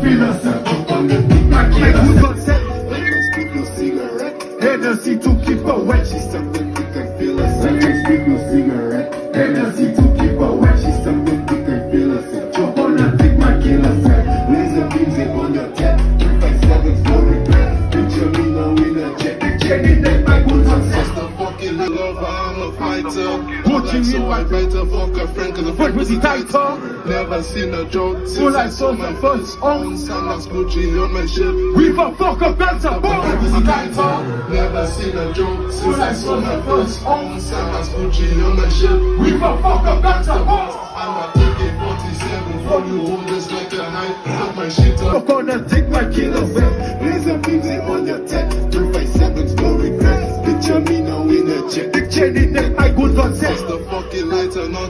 can feel herself. Jump on the dick, my Make killer. you consent. Let's keep no cigarette. Hennessy to keep her wet. She suck the dick and feel herself. Let's keep no cigarette. Hennessy to keep her wet. She suck the dick and feel herself. Jump on the dick, my killer self. Laser it on your tap. 357 for regret. Picture me now in a jet. Jenny neck, my boots on a fucking lover, I'm a fighter. What you Like, mean so I better fuck a friend cause a friend was tighter? Never seen a joke since All I I saw my first own Sandals Gucci on my ship. We for fuck up better. What was tighter? Never seen a joke since I saw my first own Sandals Gucci on my ship. We for fuck up better. I'm a AK-47 for you holders like a knife. Put my shit up. Fuck on the dick. changing them, I go success. The fucking lights are not.